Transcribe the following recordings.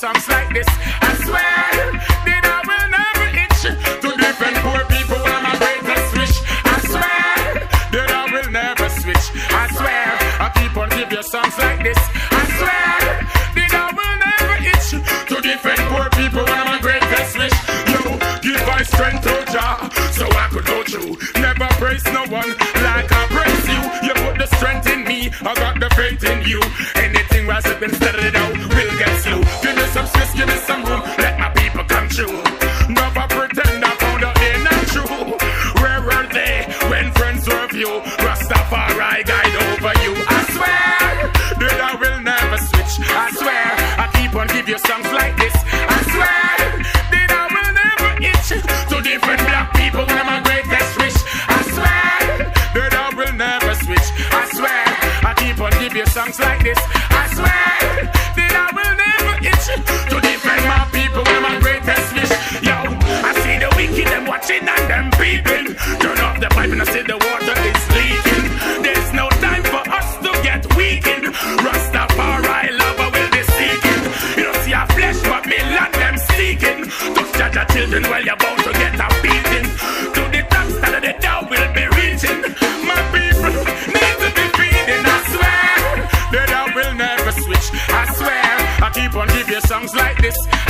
songs like this. I swear that I will never itch to defend poor people when my greatest wish. I swear that I will never switch. I swear I keep on giving you songs like this. I swear that I will never itch to defend poor people when my greatest wish. You give my strength to Jah, so I could know you. Never praise no one like I praise you. You put the strength in me, I got the faith in you. keep on giving songs like this.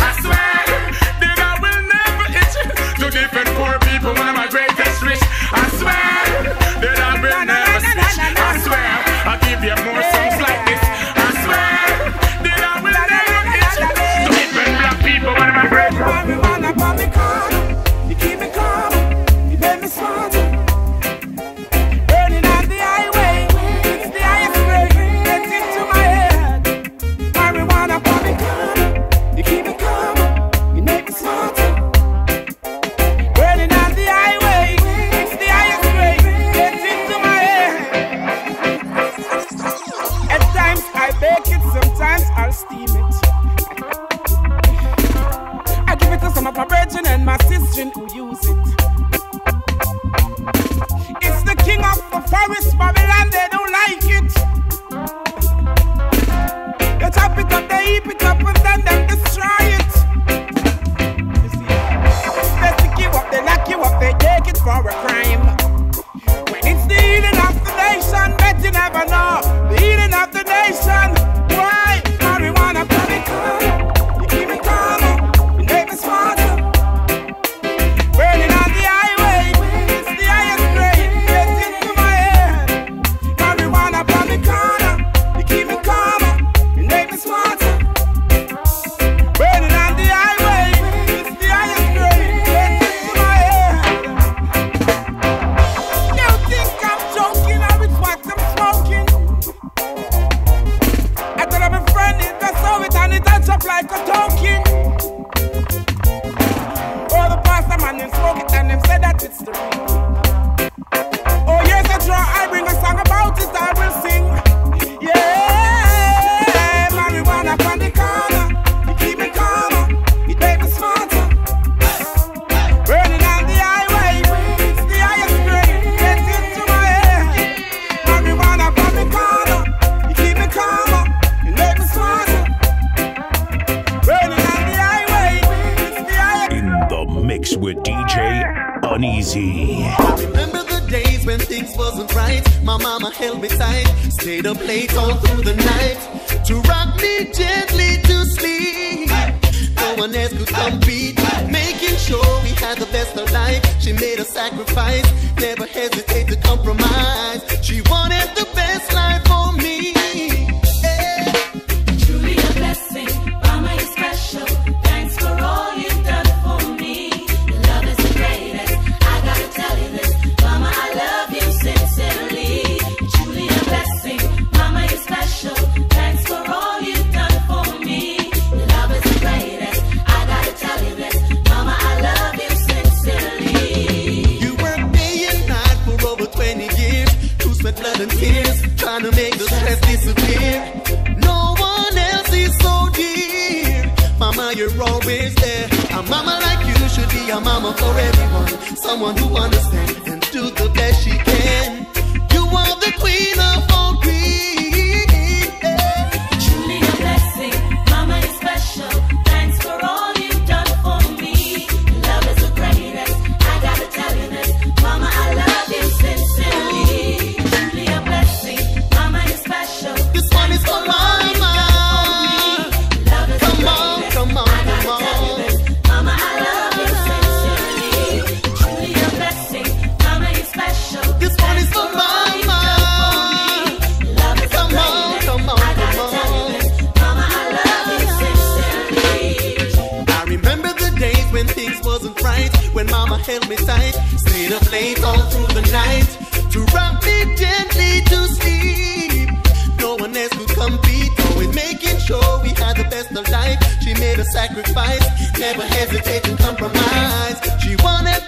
Sacrifice, never hesitate to compromise. She wanted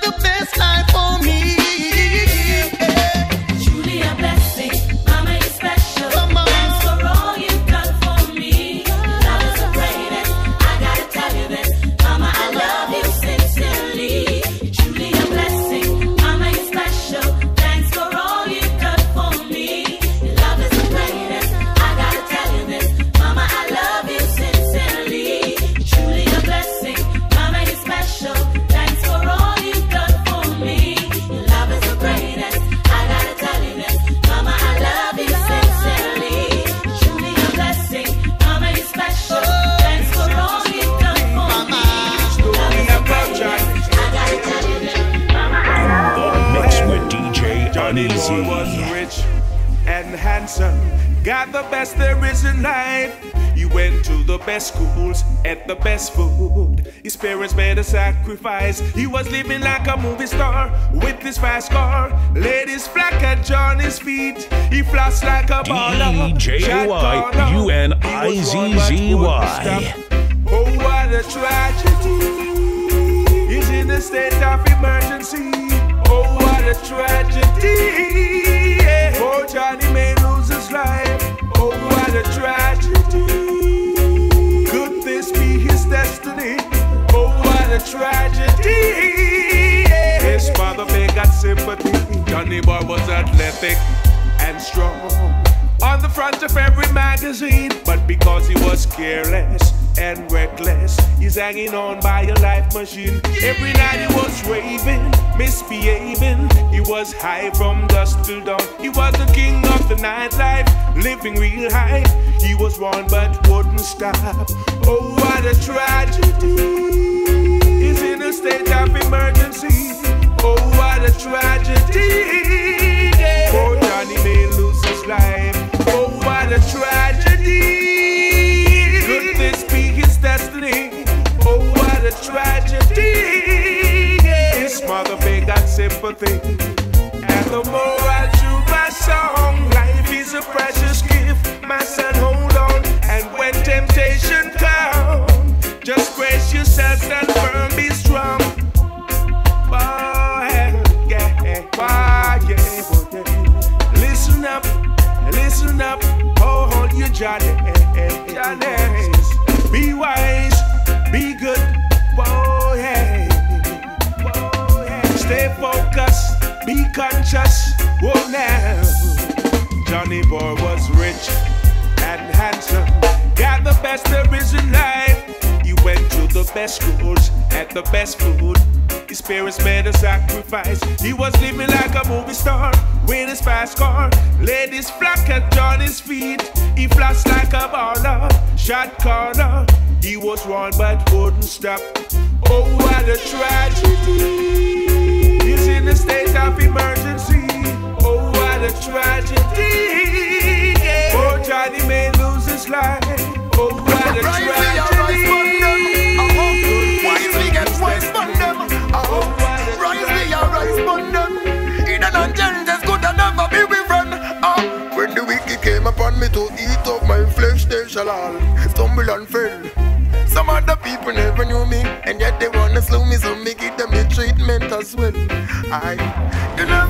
best schools, ate the best food. His parents made a sacrifice. He was living like a movie star with his fast car. Ladies flock at Johnny's feet. He flossed like a baller. Shot corner. He was one but D-J-Y-U-N-I-Z-Z-Y. wouldn't stop. Oh, what a tragedy. He's in a state of emergency. Oh, what a tragedy. Oh, Johnny may lose his life. Oh, what a tragedy. A tragedy. His father may got sympathy. Johnny Boy was athletic and strong on the front of every magazine. But because he was careless and reckless, he's hanging on by a life machine. Every night he was raving, misbehaving. He was high from dusk till dawn. He was the king of the nightlife, living real high. He was one but wouldn't stop. Oh, what a tragedy! In a state of emergency. Oh, what a tragedy! Yeah. Oh, Johnny may lose his life. Oh, what a tragedy! Could this be his destiny? Oh, what a tragedy! Yeah. His mother may got sympathy. And the more I do my song, life is a precious gift. My son, hold on. And when temptation comes, just brace yourself, stand listen up, oh, hold your Johnny, eh, eh, eh, Johnny's. Be wise, be good, boy, yeah. Boy, yeah. Stay focused, be conscious, oh now. Johnny Boy was rich and handsome, got the best there is in life. He went to the best schools, had the best food. His parents made a sacrifice. He was living like a movie star with his fast car. Ladies flock at Johnny's feet. He flossed like a baller, shot corner. He was one but wouldn't stop. Oh, what a tragedy! He's in a state of emergency. Oh, what a tragedy! Oh, Johnny may lose his life. Oh, what a tragedy! To eat up my flesh, they shall all stumble and fail. Some other people never knew me, and yet they wanna slow me, so me give them the treatment as well. I, you know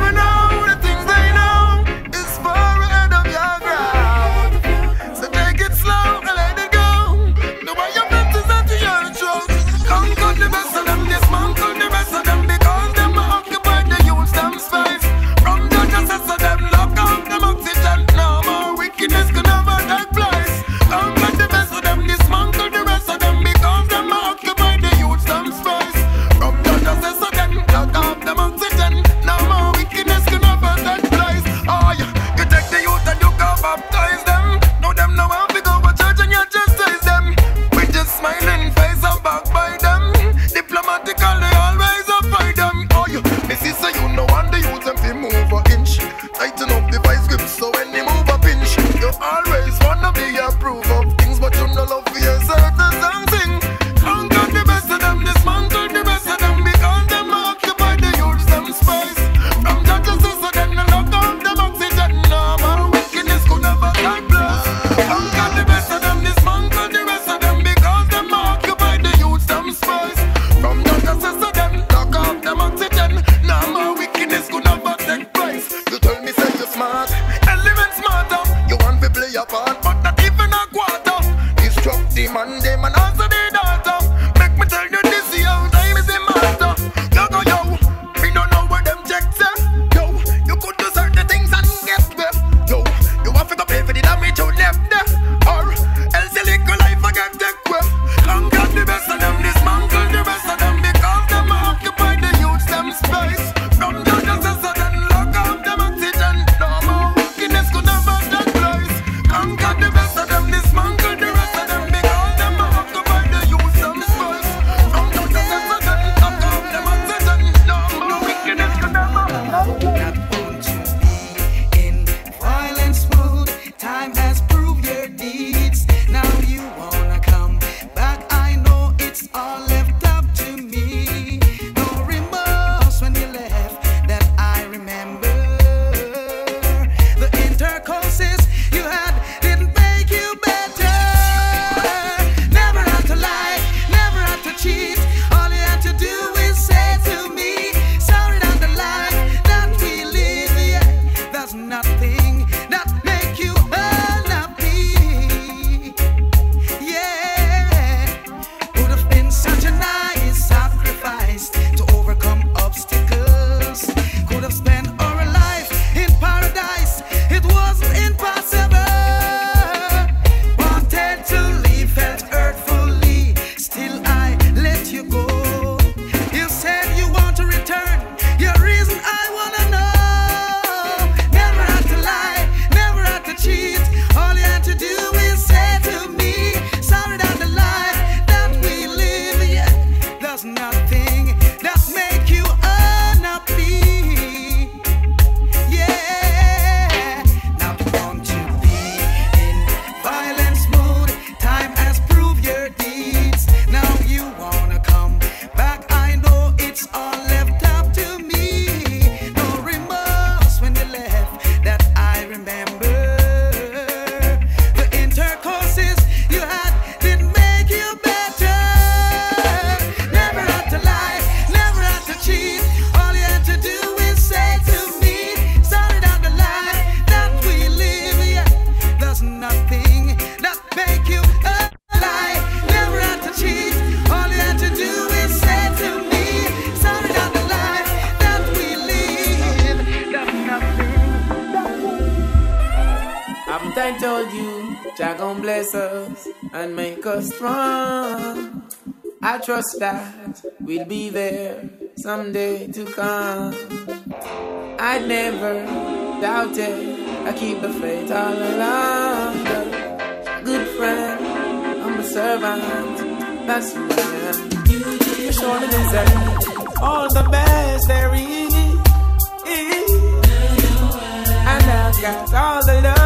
trust that we'll be there someday to come. I never doubted, I keep the faith all along. Good friend, I'm a servant, that's who I am. You show deserve all the best there is. And I got all the love.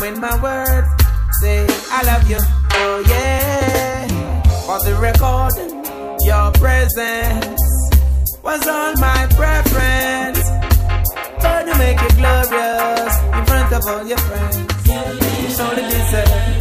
when my words say I love you, oh yeah. For the record, your presence was all my preference. Try to make it glorious in front of all your friends. You surely deserve.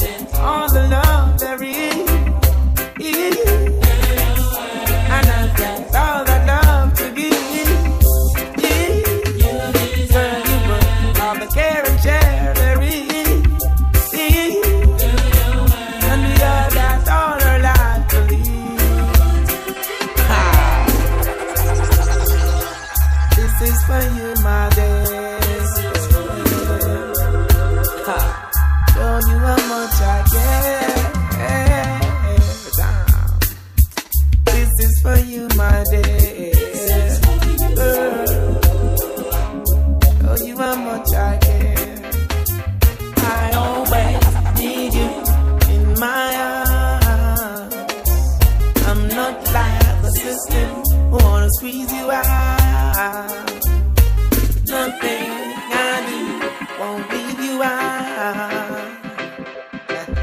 squeeze you out. Nothing I do won't leave you out.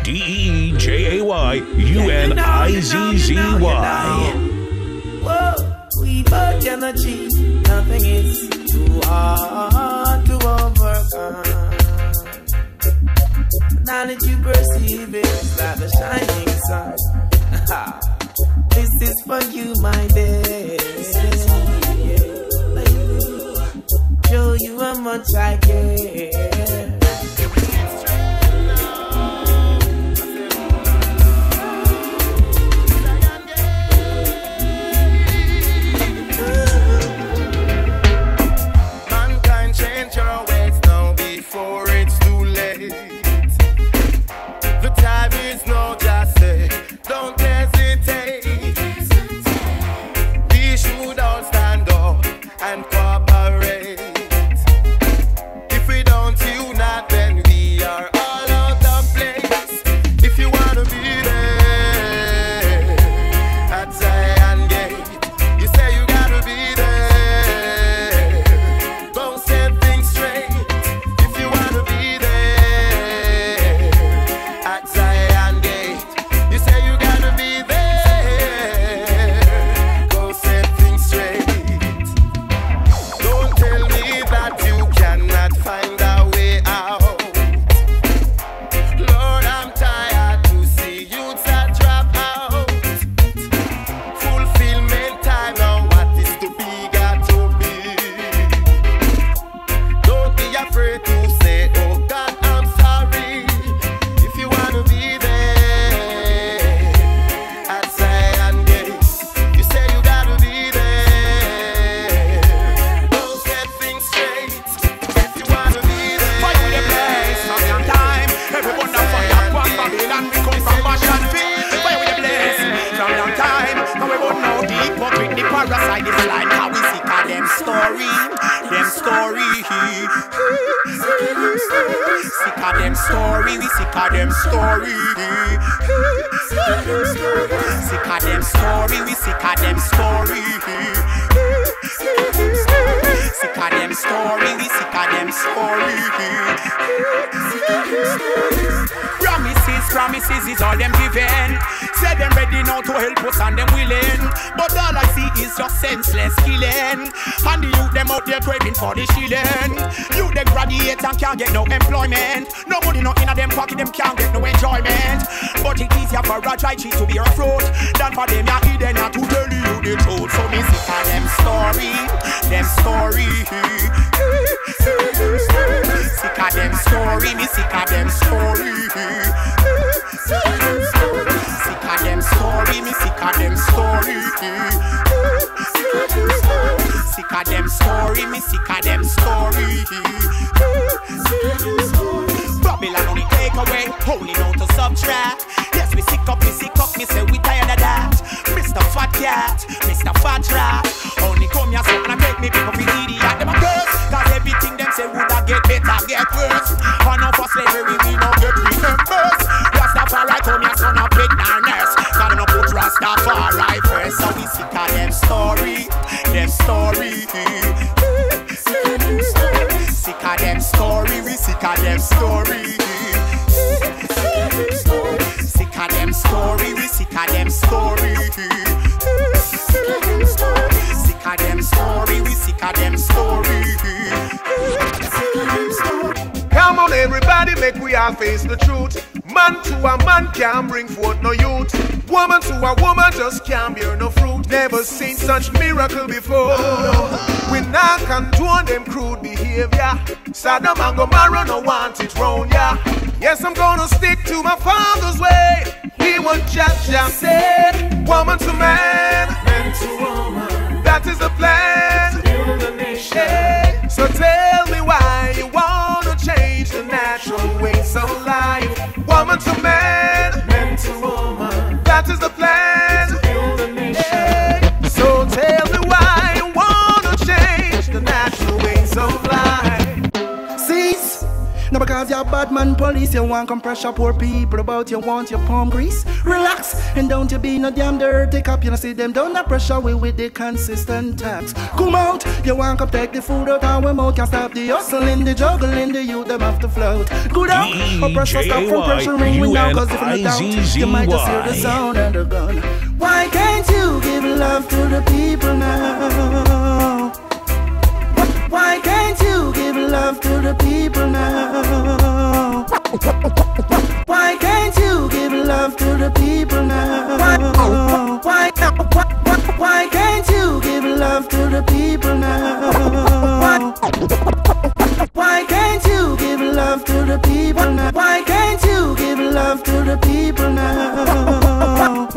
D E J A Y U N I Z Z Y. Whoa, we both energy. Nothing is too hard to overcome. Now that you perceive it, it's like a shining sun. This is for you, my baby. Show you how much I care. For the shilling. You them graduate and can't get no employment. No money no in them pocket, them can't get no enjoyment. But it easier for a dry cheese to be a fruit than for them ya hidden and to tell you the truth. So me sick of them story, them story. Sick of them story, me sick of them story. Sick of them story, me sick of them story. Sick of them story, me sick of them story. Babylon only take away, only know to subtract. Yes, we sick up, we sick up, me say we tired of that. Mr. Fat Cat, Mr. Fat Rat. Only come here so and I make me pick up the idiot. Them a curse, cause everything them say would get better, get worse. And now for slavery, we don't get reimbursed. Rastafari come here, son of big nurse. Cause no Rastafari first. So we sick of them story, them story. Sick of them story, we sick of them story. Sick of them story, we sick of them story. Sick of them story, we sick of them story. Come on, everybody, make we all face the truth. Man to a man can't bring forth no youth. Woman to a woman just can't bear no fruit. Never seen such miracle before. We not condone them crude behavior. Sodom and Gomorrah no want it round ya. Yes, I'm gonna stick to my father's way. He what Jah said. Woman to man, man to woman. That is the plan. Hey, so tell me why you wanna change the natural ways of life. Woman to man, man to woman. That is the plan. Now because you're bad man police, you want come pressure poor people about you want your palm grease. Relax and don't you be no damn dirty cop. You know see them down the pressure we with the consistent tax. Come out, you want come take the food out our mouth. Can't stop the hustling, the juggling, the youth them have to float. Good out, oppressor stop from pressuring we now cause if you don't, you might just hear the sound of the gun. Why can't you give love to the people now? Love to the people now? Why can't you give love to the people now? Why, why, why, why can't you give love to the people now? Why, why can't you give love to the people now? Why can't you give love to the people now?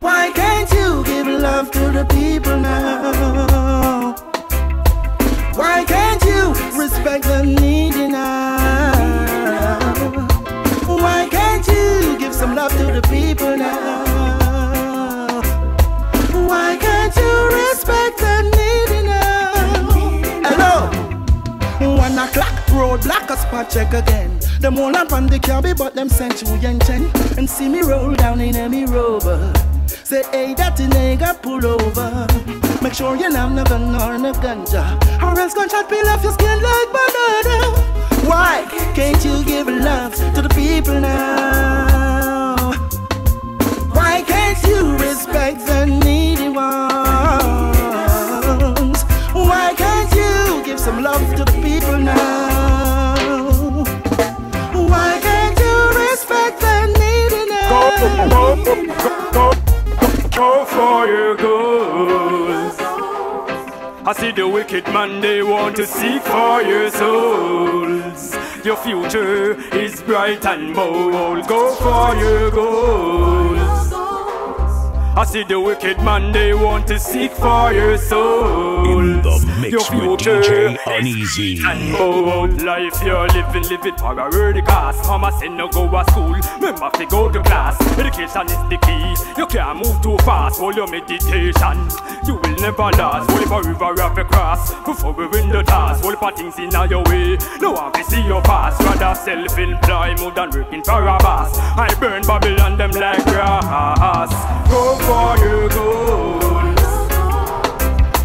Why can't you give love to the people now? Why can't respect the needy now? Why can't you give some love to the people now? Why can't you respect the needy now? Hello, one o'clock, roadblock, a spot check again. Them all up on the cabby, but them sent you yen chen and see me roll down in a me rover. Say, hey, that nigga pull over. Make sure you have no gun or no ganja, or else gunshot peel off your skin like banana. Why can't you give love to the people now? Why can't you respect the needy ones? Why can't you give some love to the people now? Why can't you respect the needy now? Go, go, go, go, for your goals. I see the wicked man, they want to seek for your souls. Your future is bright and bold. Go for your goals. I see the wicked man, they want to seek for your soul. In the mix with DJ Unizzy. And old life you're living, live it for a worthy cause. Mama said no go to school, remember to go to class. Education is the key. You can't move too fast, hold your meditation. You will never last. Hold for river have to cross before we win the task. Hold for things in your way. No one can see your past. Rather self-employed more than working for a boss. I burn Babylon them like grass. Go for your goals.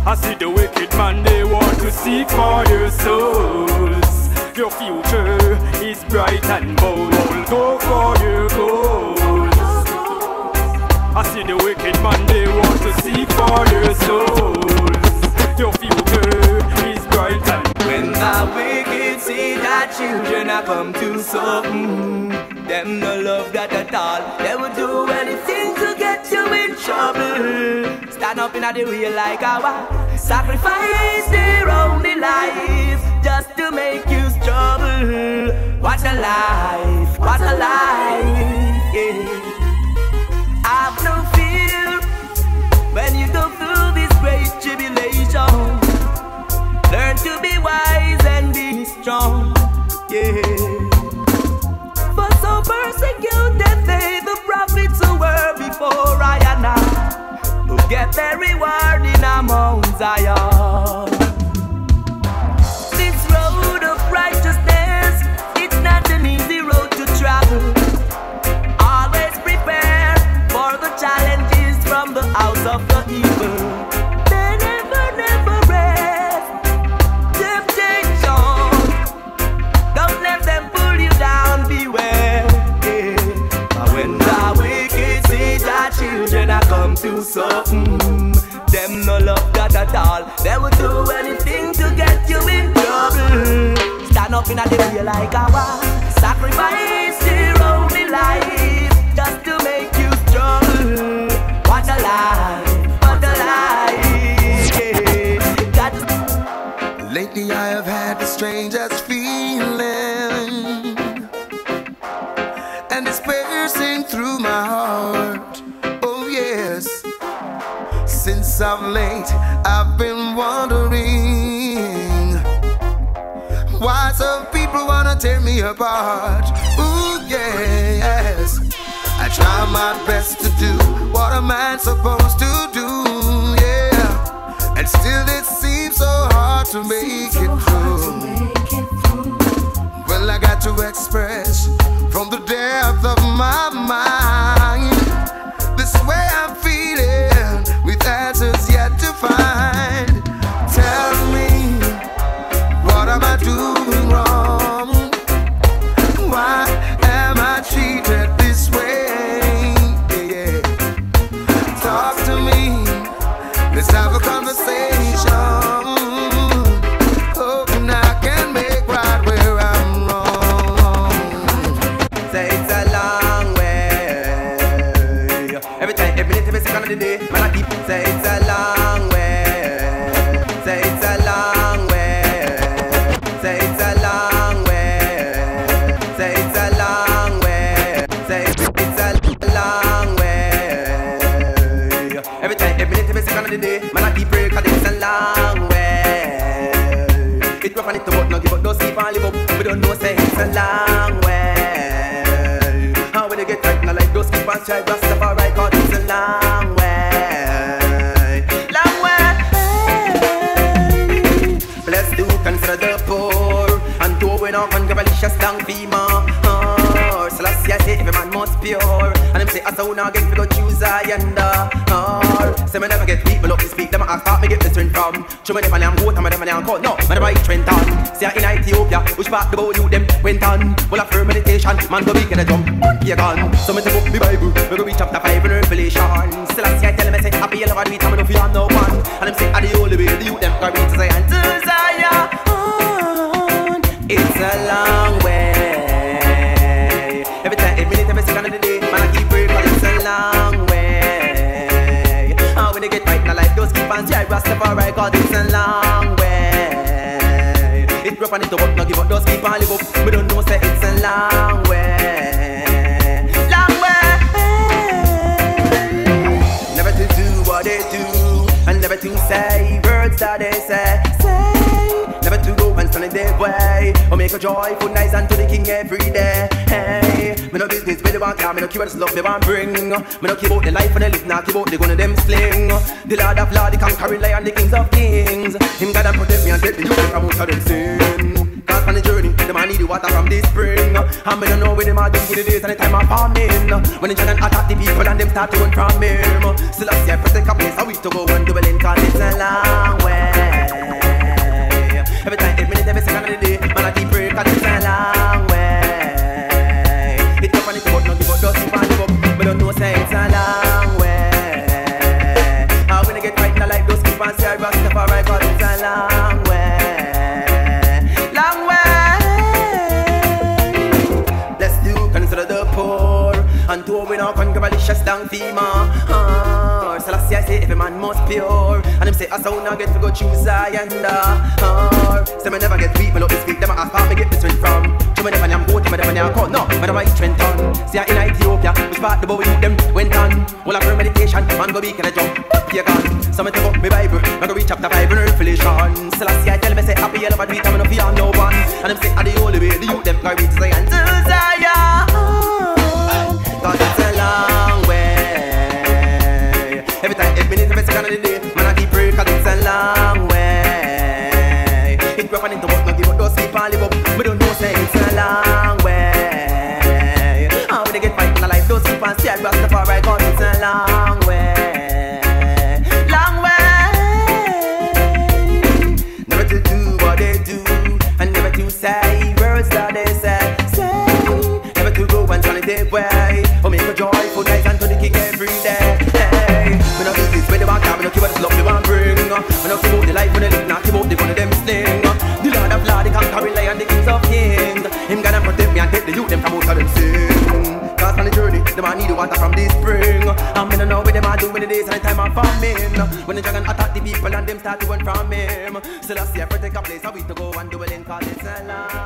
I see the wicked man, they want to seek for your souls. Your future is bright and bold. Go for your goals. I see the wicked man, they want to seek for Stand up in the real like our sacrifice their only life just to make you struggle. What a life, what a life, their reward in a Mount Zion. This road of righteousness, it's not an easy road to travel. Always prepare for the challenges from the house of the evil. They never, never rest. Temptation, don't let them pull you down. Beware. But when the wicked see that children come to something, all. They will do anything to get you in trouble. Stand up in a day like our sacrifice their only life just to make you struggle. What a life, tear me apart. Ooh yes. I try my best to do What a man's supposed to do Yeah. And still it seems so hard to make it through. Well, I got to express from the depth of my mind Rough and it about no give up, don't sleep and live up. We don't know say it's a long way. How will you get right now like those keep try say must pure and them say I now get we go choose I and oh. Say me never get people up to speak them I start me get the strength from. Show me them and I'm and me them and I'm caught. No, man right trend on. See in Ethiopia which part the bow you them went on. Full of firm meditation man go big in a jump. Be gone. So me take up the Bible we go read chapter five in Revelation. Still I see I tell them I say you never do it I'm no fear no one. And them say I the only way the youth them go reach Zion. Rastafari, cause it's a long way. It rough and it up, now give up, those keep on live up. We don't know, say it's a long way. Long way. Never to do what they do, and never to say words that they say. Dead way. Oh, make a joyful nice unto the king every day. Hey, me no business, me the one care, me no care what love they want bring. Me no care about the life and the live, not care about the gun and them sling. The Lord of Lord, the conquering lion, the kings of kings. Him God and protect me and take the youth from out of them sin. Cause on the journey, them I need the water from this spring. And me don't know where them are doing with the days and the time of farming. When the giant attack the people and them start to run from him. Still I see I protect a place, a week to go and double in cause it's a long way. Every time, every minute, every second of the day, man I keep praying cause it's a long way. It's up and it's about, no give up, just keep on give up. But don't know say it's a long way. I get right in the life, just keep on say I step alright cause it's a long way. Long way. Let's do consider the poor and to we now congratulations down FEMA. So last year I say every must pure, and them say I sound now get to go choose Zion. Uh, say me never get weak, me love to speak. Them a ask how me get the strength from. So me never am go to me never never call. No, me never strength on. See I in Ethiopia, which part the boy youth them went on. Well after meditation, man go weak and I jump. Up you gone. So me take up me Bible, me go read chapter five in Revelation. So I tell me say happy yellow but we time me no fear no one. And them say I the only way the youth them go reach Zion. Up and into what, not up, those people live up. We don't know, say it's a long way. How when they get fight in the life, those people stay at water from this spring. And me no know what them I do when the days and the time of famine. When the dragon attack the people and them start to run from him. Still I see I protect a place, a week to go and do it in cause it's a